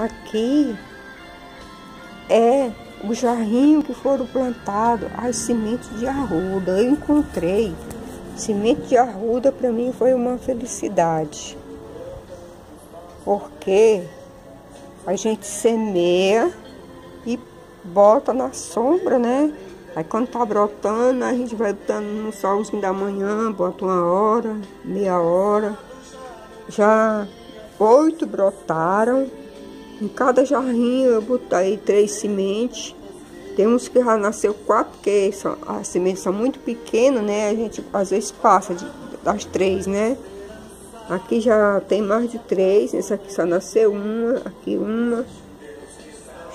aqui é o jarrinho que foram plantados as sementes de arruda. Eu encontrei semente de arruda para mim foi uma felicidade. Porque a gente semeia e bota na sombra, né? Aí quando tá brotando, a gente vai botando no solzinho da manhã, bota uma hora, meia hora. Já oito brotaram. Em cada jarrinho eu botei três sementes. Tem uns que já nasceu quatro, porque são, as sementes são muito pequenas, né? A gente às vezes passa de, das três, né? Aqui já tem mais de três. Essa aqui só nasceu uma, aqui uma.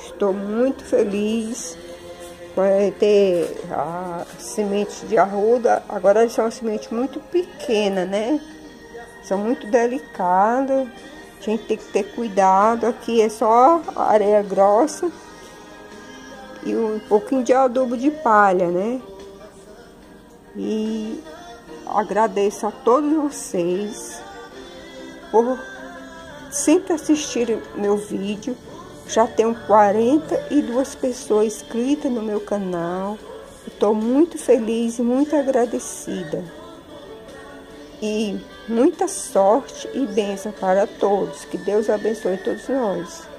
Estou muito feliz vai ter a semente de arruda. Agora são sementes muito pequenas, né? São muito delicadas. Gente tem que ter cuidado. Aqui é só areia grossa e um pouquinho de adubo de palha, né? E agradeço a todos vocês por sempre assistirem meu vídeo. Já tenho 42 pessoas inscritas no meu canal. Estou muito feliz e muito agradecida. E muita sorte e bênção para todos. Que Deus abençoe todos nós.